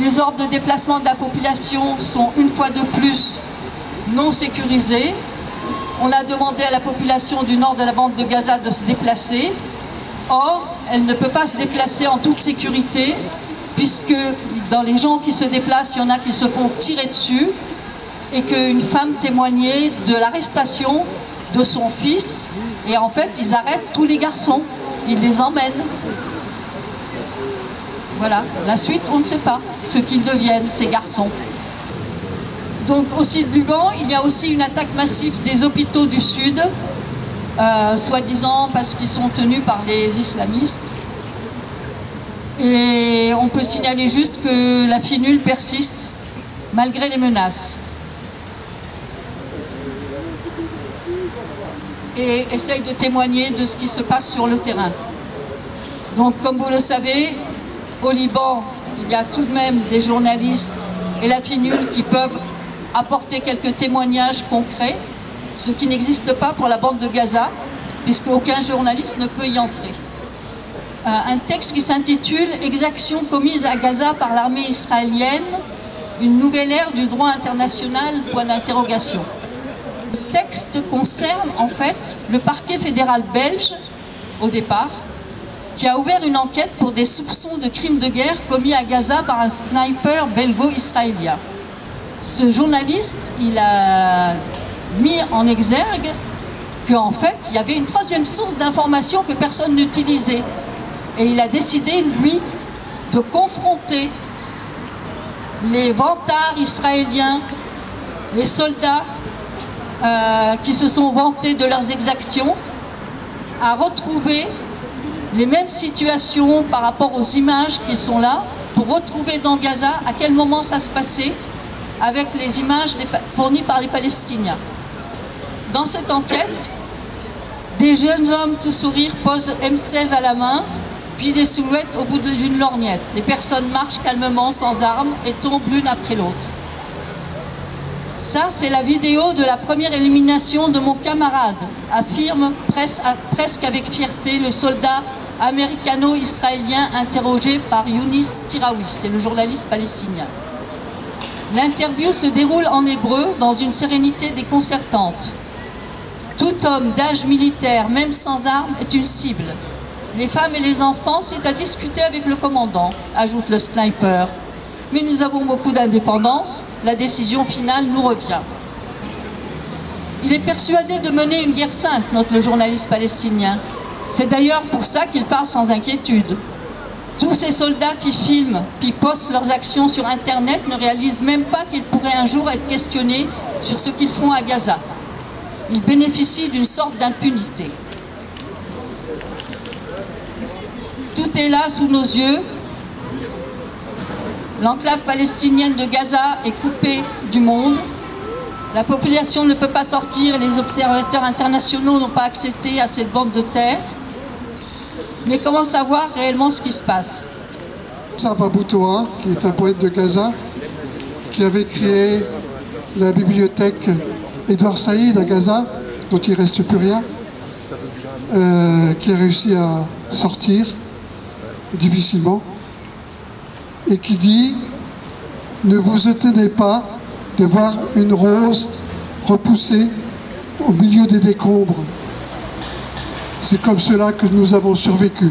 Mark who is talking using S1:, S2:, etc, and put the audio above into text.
S1: Les ordres de déplacement de la population sont une fois de plus non sécurisés. On a demandé à la population du nord de la bande de Gaza de se déplacer. Or, elle ne peut pas se déplacer en toute sécurité puisque dans les gens qui se déplacent, il y en a qui se font tirer dessus et qu'une femme témoignait de l'arrestation de son fils et en fait ils arrêtent tous les garçons, ils les emmènent. Voilà, la suite on ne sait pas ce qu'ils deviennent ces garçons. Donc au sud Liban, il y a aussi une attaque massive des hôpitaux du sud, euh, soi-disant parce qu'ils sont tenus par les islamistes. Et on peut signaler juste que la finule persiste malgré les menaces. Et essaye de témoigner de ce qui se passe sur le terrain. Donc comme vous le savez, au Liban, il y a tout de même des journalistes et la finule qui peuvent apporter quelques témoignages concrets, ce qui n'existe pas pour la bande de Gaza, puisque aucun journaliste ne peut y entrer. Euh, un texte qui s'intitule Exactions commises à Gaza par l'armée israélienne, une nouvelle ère du droit international, point d'interrogation. Le texte concerne en fait le parquet fédéral belge, au départ, qui a ouvert une enquête pour des soupçons de crimes de guerre commis à Gaza par un sniper belgo-israélien. Ce journaliste, il a mis en exergue qu'en fait, il y avait une troisième source d'information que personne n'utilisait, et il a décidé, lui, de confronter les vantards israéliens, les soldats euh, qui se sont vantés de leurs exactions, à retrouver les mêmes situations par rapport aux images qui sont là, pour retrouver dans Gaza à quel moment ça se passait avec les images fournies par les Palestiniens. Dans cette enquête, des jeunes hommes tout sourire posent M16 à la main puis des silhouettes au bout d'une lorgnette. Les personnes marchent calmement, sans armes, et tombent l'une après l'autre. Ça, c'est la vidéo de la première élimination de mon camarade, affirme presque avec fierté le soldat américano-israélien interrogé par Younis Tiraoui, c'est le journaliste palestinien. L'interview se déroule en hébreu dans une sérénité déconcertante. Tout homme d'âge militaire, même sans armes, est une cible. Les femmes et les enfants, c'est à discuter avec le commandant, ajoute le sniper. Mais nous avons beaucoup d'indépendance, la décision finale nous revient. Il est persuadé de mener une guerre sainte, note le journaliste palestinien. C'est d'ailleurs pour ça qu'il part sans inquiétude. Tous ces soldats qui filment puis postent leurs actions sur Internet ne réalisent même pas qu'ils pourraient un jour être questionnés sur ce qu'ils font à Gaza. Ils bénéficient d'une sorte d'impunité. Tout est là sous nos yeux. L'enclave palestinienne de Gaza est coupée du monde. La population ne peut pas sortir, les observateurs internationaux n'ont pas accédé à cette bande de terre. Mais comment savoir réellement ce qui se passe
S2: Saba Boutoa, qui est un poète de Gaza, qui avait créé la bibliothèque Edouard Saïd à Gaza, dont il ne reste plus rien, euh, qui a réussi à sortir difficilement, et qui dit Ne vous étonnez pas de voir une rose repoussée au milieu des décombres. C'est comme cela que nous avons survécu.